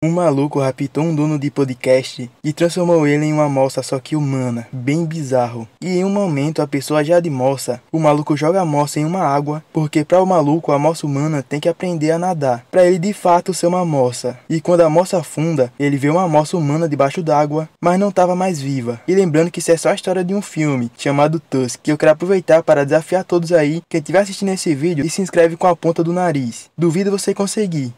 Um maluco raptou um dono de podcast e transformou ele em uma moça só que humana, bem bizarro. E em um momento a pessoa já de moça, o maluco joga a moça em uma água, porque para o maluco a moça humana tem que aprender a nadar, para ele de fato ser uma moça. E quando a moça afunda, ele vê uma moça humana debaixo d'água, mas não estava mais viva. E lembrando que isso é só a história de um filme chamado Tusk, que eu quero aproveitar para desafiar todos aí, quem estiver assistindo esse vídeo e se inscreve com a ponta do nariz. Duvido você conseguir.